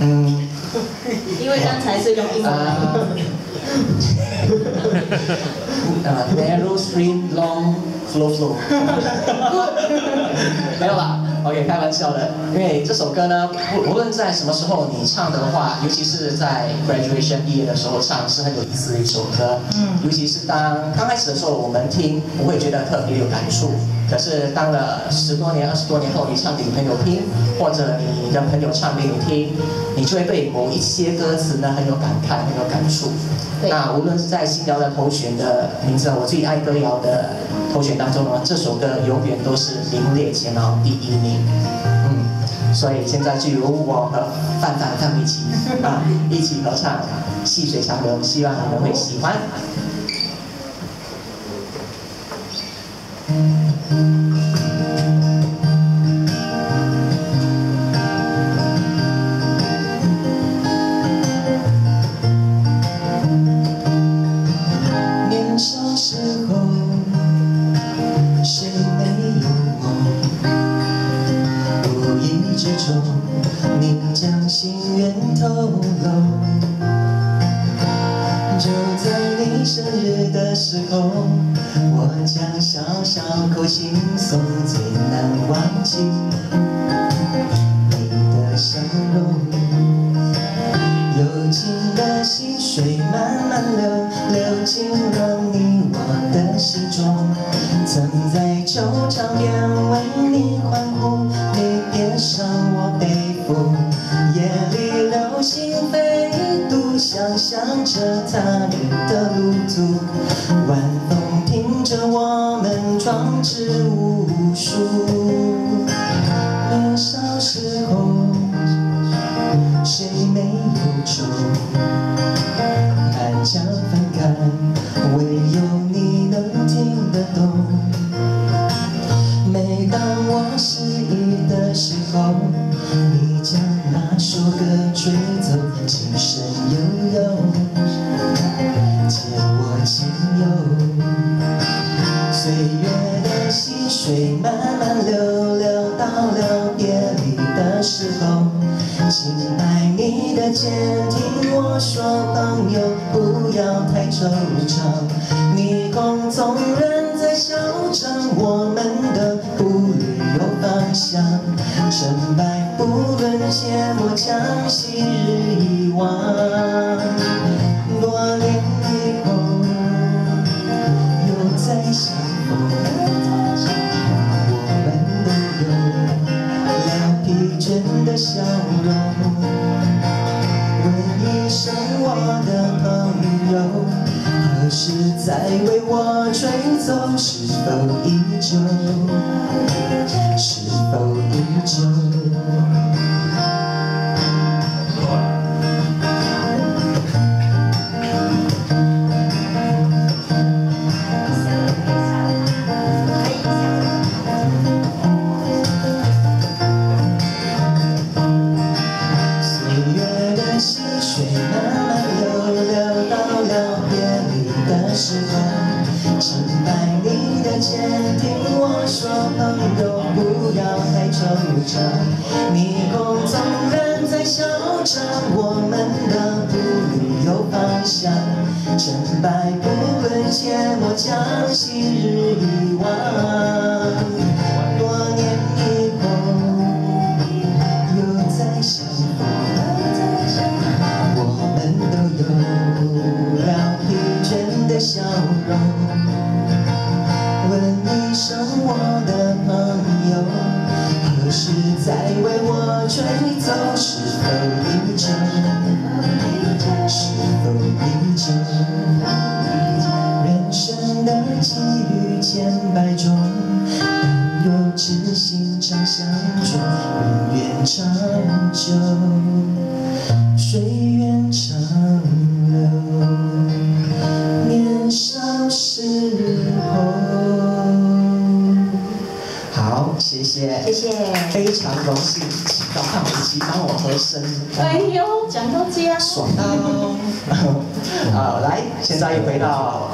嗯，因为刚才是用英文。呃，narrow stream long flow flow，没有啦，OK，开玩笑的。因为这首歌呢，无无论在什么时候你唱的话，尤其是在 graduation 毕业的时候唱，是很有意思的一首歌。嗯，尤其是当刚开始的时候，我们听不会觉得特别有感触。可是当了十多年、二十多年后，你唱给朋友听，或者你的朋友唱给你听，你就会对某一些歌词呢很有感慨、很有感触。那无论是在新谣的头选的名字，我最爱歌谣的头选当中呢，这首歌永远都是名列前茅第一名。嗯，所以现在就由我和范范范玮琪啊一起合唱《细水长流》，希望你们会喜欢。年少时候谁没有过无意之中你将心愿透露就在你生日的时候。将小小口轻松，最难忘记你的笑容。有情的溪水慢慢流，流进了你我的心中，曾在球场边为你欢呼，你别伤我背负，夜里流星飞渡，想象着他人的路途，晚风放之无数，年少时候谁没有愁？爱将分开，时候，轻拍你的肩，听我说，朋友不要太惆怅。霓虹纵然在嚣张，我们的步履有方向。成败不论，切莫将昔日遗忘。多年以后，又再相逢，的笑容。问一声我的朋友，何时再为我吹奏？是否依旧？是否依旧？听我说，朋友不要太惆怅。霓虹纵然在嚣张，我们的步履有方向。成败不论，切莫将昔日遗忘。多年以后。又再相逢，我们都有了疲倦的笑容。时再为我吹奏？是否依旧？是否依旧？人生的际遇千百种。但有知心常相助，人缘长久，水源长流。年少时候，好，谢谢，谢谢。非常荣幸，请到范玮琪帮我和声，哎呦，讲到这样。爽到，好，来，现在又回到。